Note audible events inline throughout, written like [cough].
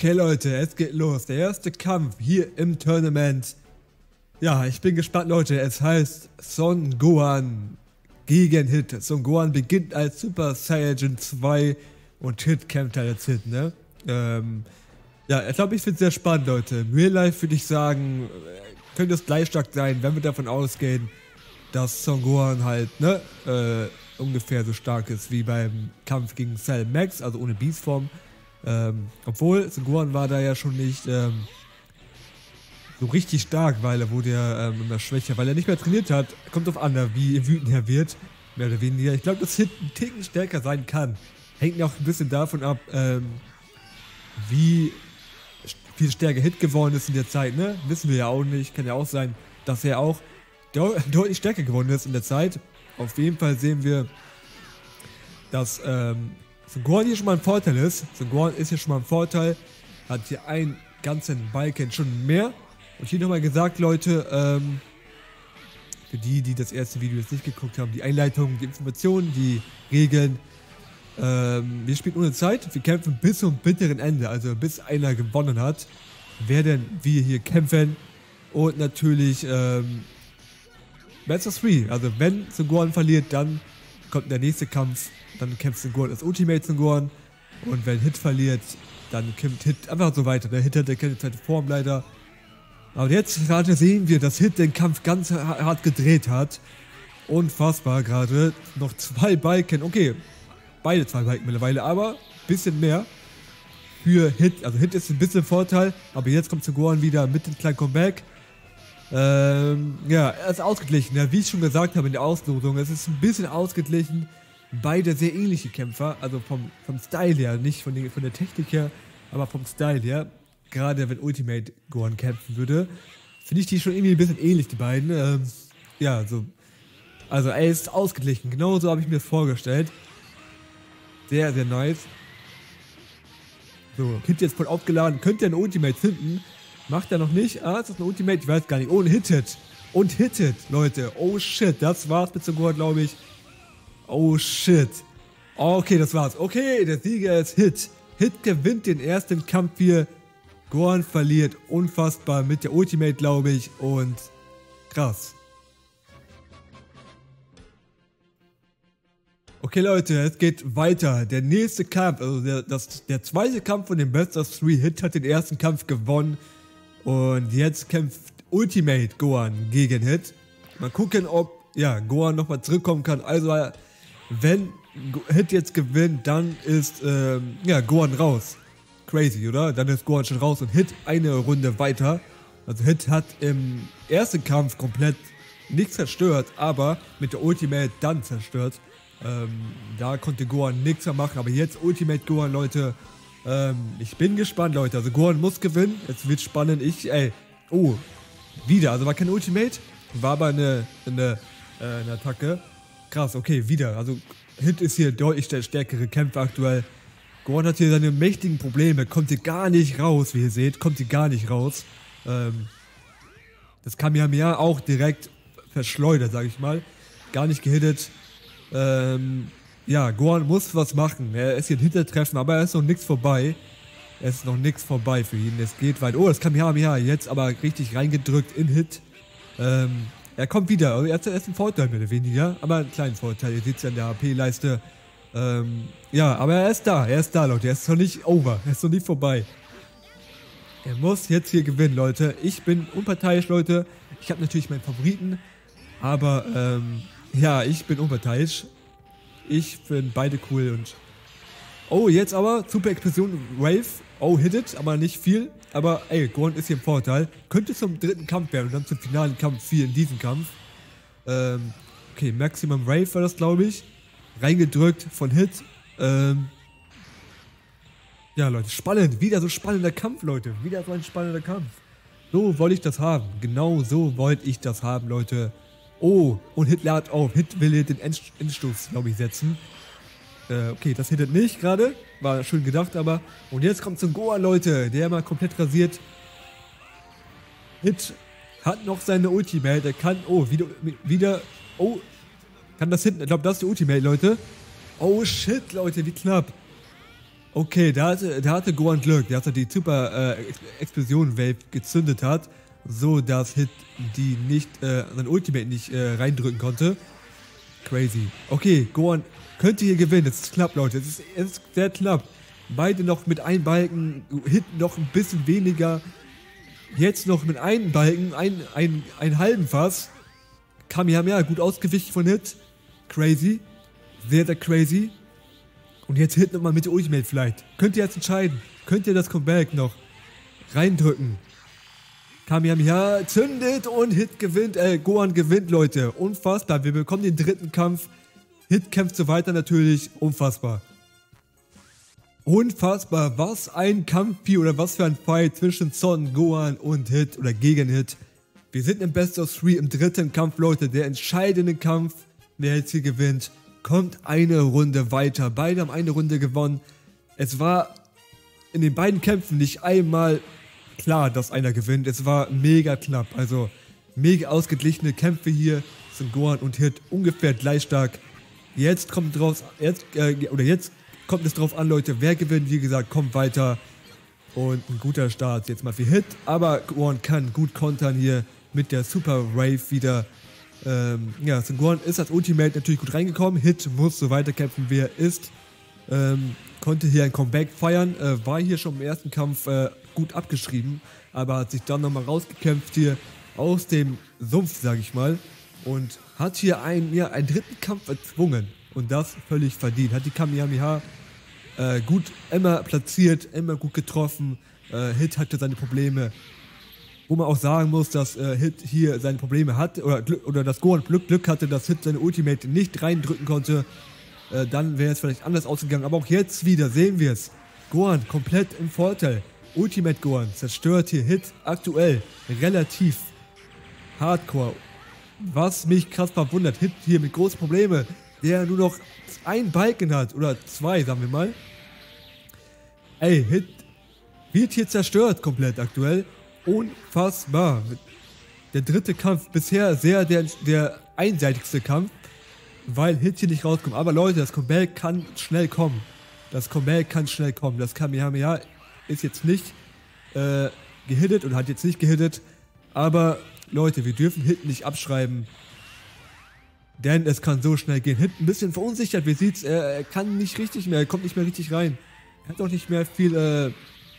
Okay Leute, es geht los. Der erste Kampf hier im Tournament. Ja, ich bin gespannt Leute. Es heißt Son Gohan gegen Hit. Son Gohan beginnt als Super Saiyan 2 und Hit kämpft als Hit, ne? Ähm, ja, ich glaube, ich finde es sehr spannend, Leute. Im Real Life würde ich sagen, könnte es gleich stark sein, wenn wir davon ausgehen, dass Son Gohan halt, ne, äh, ungefähr so stark ist wie beim Kampf gegen Cell Max, also ohne Beastform. Ähm, obwohl, Gohan war da ja schon nicht ähm, so richtig stark, weil er wurde ja ähm, immer schwächer, weil er nicht mehr trainiert hat. Kommt auf an, wie wütend er wird, mehr oder weniger. Ich glaube, dass Hit ein Ticken stärker sein kann. Hängt ja auch ein bisschen davon ab, ähm, wie viel stärker Hit geworden ist in der Zeit, ne? Wissen wir ja auch nicht. Kann ja auch sein, dass er auch [laughs] deutlich stärker geworden ist in der Zeit. Auf jeden Fall sehen wir, dass ähm, Sungoran hier schon mal ein Vorteil ist. Sungoran ist hier schon mal ein Vorteil. Hat hier einen ganzen Balken schon mehr. Und hier nochmal gesagt, Leute, ähm, für die, die das erste Video jetzt nicht geguckt haben, die Einleitung, die Informationen, die Regeln. Ähm, wir spielen ohne Zeit. Wir kämpfen bis zum bitteren Ende, also bis einer gewonnen hat, werden wir hier kämpfen. Und natürlich ähm, Best of 3. Also wenn Sungoran verliert, dann kommt der nächste Kampf dann kämpft Sengoran als Ultimate Sengoran. Und wenn Hit verliert, dann kämpft Hit einfach so weiter. Der Hit hat der keine zweite Form leider. Aber jetzt gerade sehen wir, dass Hit den Kampf ganz hart gedreht hat. Unfassbar gerade. Noch zwei Balken. Okay, beide zwei Balken mittlerweile, aber ein bisschen mehr für Hit. Also Hit ist ein bisschen Vorteil, aber jetzt kommt Sengoran wieder mit dem kleinen Comeback. Ähm, ja, er ist ausgeglichen. Ja, wie ich schon gesagt habe in der Auslosung, es ist ein bisschen ausgeglichen beide sehr ähnliche Kämpfer, also vom, vom Style her, nicht von, den, von der Technik her, aber vom Style her. Gerade wenn Ultimate Gohan kämpfen würde, finde ich die schon irgendwie ein bisschen ähnlich, die beiden. Ähm, ja, so. Also, er ist ausgeglichen. Genauso habe ich mir das vorgestellt. Sehr, sehr nice. So, Hit jetzt voll aufgeladen. Könnte er ein Ultimate finden? Macht er noch nicht. Ah, ist das ein Ultimate? Ich weiß gar nicht. Oh, ein Hit-Hit. Und Hit-Hit, Leute. Oh shit, das war's mit Gohan, glaube ich. Oh shit. Okay, das war's. Okay, der Sieger ist Hit. Hit gewinnt den ersten Kampf hier. Gohan verliert unfassbar mit der Ultimate, glaube ich. Und krass. Okay Leute, es geht weiter. Der nächste Kampf, also der, das, der zweite Kampf von dem Best of Three Hit hat den ersten Kampf gewonnen. Und jetzt kämpft Ultimate Gohan gegen Hit. Mal gucken, ob ja, Gohan nochmal zurückkommen kann. Also wenn Hit jetzt gewinnt, dann ist ähm, ja, Gohan raus. Crazy, oder? Dann ist Gohan schon raus und Hit eine Runde weiter. Also Hit hat im ersten Kampf komplett nichts zerstört, aber mit der Ultimate dann zerstört. Ähm, da konnte Gohan nichts mehr machen, aber jetzt Ultimate Gohan, Leute. Ähm, ich bin gespannt, Leute. Also Gohan muss gewinnen. Jetzt wird spannend. Ich, ey, oh, wieder. Also war kein Ultimate, war aber eine, eine, äh, eine Attacke. Krass, okay, wieder. Also Hit ist hier deutlich der stärkere Kämpfer aktuell. Gohan hat hier seine mächtigen Probleme, kommt hier gar nicht raus, wie ihr seht, kommt hier gar nicht raus. Ähm, das Kamehameha auch direkt verschleudert, sag ich mal. Gar nicht gehittet. Ähm, ja, Gohan muss was machen. Er ist hier ein Hintertreffen, aber er ist noch nichts vorbei. Es ist noch nichts vorbei für ihn. Es geht weit. Oh, das Kamehameha jetzt aber richtig reingedrückt in Hit. Ähm, er kommt wieder. Er hat einen Vorteil mehr oder weniger, aber einen kleinen Vorteil. Ihr seht es ja in der HP-Leiste. Ähm, ja, aber er ist da. Er ist da, Leute. Er ist noch nicht over. Er ist noch nicht vorbei. Er muss jetzt hier gewinnen, Leute. Ich bin unparteiisch, Leute. Ich habe natürlich meinen Favoriten. Aber, ähm, ja, ich bin unparteiisch. Ich finde beide cool und... Oh, jetzt aber Super Explosion Wave. Oh, hit it, aber nicht viel. Aber ey, Gorn ist hier im Vorteil. Könnte zum dritten Kampf werden und dann zum finalen Kampf 4 in diesem Kampf. Ähm, okay, Maximum Rave war das, glaube ich. Reingedrückt von Hit. Ähm, ja, Leute, spannend. Wieder so spannender Kampf, Leute. Wieder so ein spannender Kampf. So wollte ich das haben. Genau so wollte ich das haben, Leute. Oh, und Hit lädt auf. Hit will den Endstoß, glaube ich, setzen. Äh, okay, das hittet nicht gerade. War schön gedacht, aber. Und jetzt kommt zum Goa, Leute. Der mal komplett rasiert. Hit hat noch seine Ultimate. Er kann. Oh, wieder. wieder oh. Kann das hinten. Ich glaube, das ist die Ultimate, Leute. Oh shit, Leute, wie knapp. Okay, da hatte, da hatte Gohan Glück, dass er die Super äh, gezündet hat, so dass Hit die nicht, äh, sein Ultimate nicht äh, reindrücken konnte. Crazy. Okay, Gohan könnte hier gewinnen. Es ist knapp, Leute. Es ist, ist sehr knapp. Beide noch mit einem Balken, Hit noch ein bisschen weniger. Jetzt noch mit einem Balken, ein, ein, ein halben Fass. Kamehameha, gut ausgewichen von Hit. Crazy. Sehr, sehr crazy. Und jetzt Hit nochmal mit Ultimate vielleicht. Könnt ihr jetzt entscheiden. Könnt ihr das Comeback noch reindrücken. Kamehameha zündet und Hit gewinnt, äh, Gohan gewinnt, Leute. Unfassbar. Wir bekommen den dritten Kampf. Hit kämpft so weiter natürlich. Unfassbar. Unfassbar. Was ein Kampf hier oder was für ein Fight zwischen Son, Gohan und Hit oder gegen Hit. Wir sind im Best of Three im dritten Kampf, Leute. Der entscheidende Kampf. Wer jetzt hier gewinnt kommt eine Runde weiter. Beide haben eine Runde gewonnen. Es war in den beiden Kämpfen nicht einmal klar, dass einer gewinnt. Es war mega knapp. Also mega ausgeglichene Kämpfe hier sind Gohan und Hit ungefähr gleich stark. Jetzt kommt draus, jetzt, äh, oder jetzt kommt es drauf an, Leute, wer gewinnt. Wie gesagt, kommt weiter. Und ein guter Start jetzt mal für Hit. Aber Gohan kann gut kontern hier mit der Super Rave wieder. Ähm, ja, Sengoran ist als Ultimate natürlich gut reingekommen. Hit muss so weiterkämpfen, wie er ist. Ähm, konnte hier ein Comeback feiern. Äh, war hier schon im ersten Kampf äh, gut abgeschrieben, aber hat sich dann nochmal rausgekämpft hier aus dem Sumpf, sag ich mal. Und hat hier einen, ja, einen dritten Kampf erzwungen. Und das völlig verdient. Hat die Kamehameha äh, gut immer platziert, immer gut getroffen. Äh, Hit hatte seine Probleme wo man auch sagen muss, dass äh, Hit hier seine Probleme hat oder, oder dass Gohan Glück, Glück hatte, dass Hit seine Ultimate nicht reindrücken konnte, äh, dann wäre es vielleicht anders ausgegangen. Aber auch jetzt wieder sehen wir es. Gohan komplett im Vorteil. Ultimate Gohan zerstört hier Hit aktuell relativ hardcore. Was mich krass verwundert, Hit hier mit großen Problemen, der nur noch ein Balken hat, oder zwei, sagen wir mal. Ey, Hit wird hier zerstört komplett aktuell unfassbar. Der dritte Kampf, bisher sehr der, der einseitigste Kampf, weil Hit hier nicht rauskommt. Aber Leute, das Comeback kann schnell kommen. Das Comeback kann schnell kommen. Das Kamehameha ist jetzt nicht äh, gehittet und hat jetzt nicht gehittet. Aber Leute, wir dürfen Hit nicht abschreiben. Denn es kann so schnell gehen. Hit ein bisschen verunsichert, wie sieht's, er, kann nicht richtig mehr, er kommt nicht mehr richtig rein. Er hat auch nicht mehr viel, äh,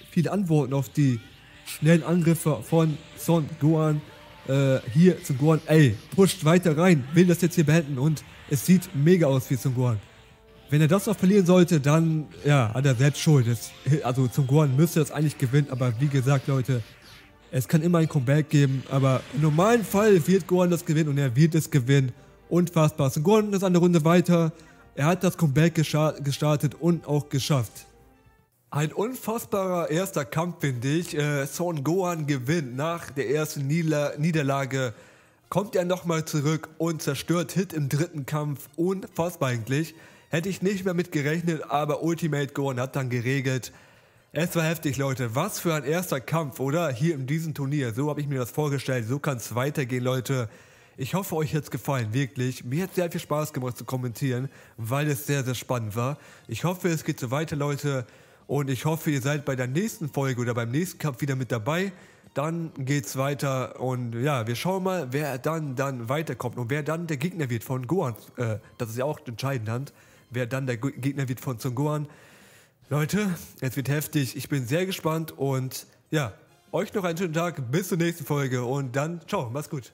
viele Antworten auf die schnellen Angriffe von Son Gohan äh, hier zum Gohan. Ey, pusht weiter rein, will das jetzt hier beenden und es sieht mega aus wie zum Gohan. Wenn er das noch verlieren sollte, dann ja, hat er selbst Schuld. Das, also zum Gohan müsste das eigentlich gewinnen, aber wie gesagt, Leute, es kann immer ein Comeback geben, aber im normalen Fall wird Gohan das gewinnen und er wird es gewinnen. Unfassbar. Son Gohan ist eine Runde weiter. Er hat das Comeback gestartet und auch geschafft. Ein unfassbarer erster Kampf, finde ich. Äh, Son Gohan gewinnt nach der ersten Nieder Niederlage. Kommt er nochmal zurück und zerstört Hit im dritten Kampf. Unfassbar eigentlich. Hätte ich nicht mehr mit gerechnet, aber Ultimate Gohan hat dann geregelt. Es war heftig, Leute. Was für ein erster Kampf, oder? Hier in diesem Turnier. So habe ich mir das vorgestellt. So kann es weitergehen, Leute. Ich hoffe, euch hat es gefallen, wirklich. Mir hat sehr viel Spaß gemacht zu kommentieren, weil es sehr, sehr spannend war. Ich hoffe, es geht so weiter, Leute. Und ich hoffe, ihr seid bei der nächsten Folge oder beim nächsten Kampf wieder mit dabei. Dann geht's weiter und ja, wir schauen mal, wer dann dann weiterkommt und wer dann der Gegner wird von Gohan. Äh, das ist ja auch entscheidend, wer dann der Gegner wird von Son Gohan. Leute, es wird heftig. Ich bin sehr gespannt und ja, euch noch einen schönen Tag. Bis zur nächsten Folge und dann ciao, mach's gut.